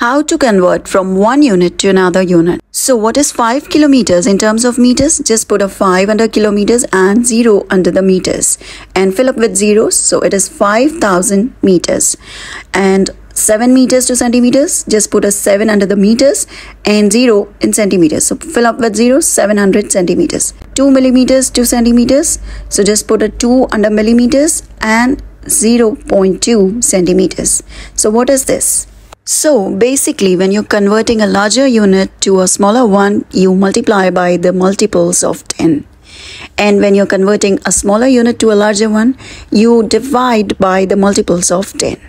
How to convert from one unit to another unit. So what is 5 kilometers in terms of meters? Just put a 5 under kilometers and 0 under the meters and fill up with zeros. So it is 5000 meters. And 7 meters to centimeters, just put a 7 under the meters and 0 in centimeters. So fill up with zeros, 700 centimeters. 2 millimeters to centimeters, so just put a 2 under millimeters and 0.2 centimeters. So what is this? So basically when you're converting a larger unit to a smaller one, you multiply by the multiples of 10. And when you're converting a smaller unit to a larger one, you divide by the multiples of 10.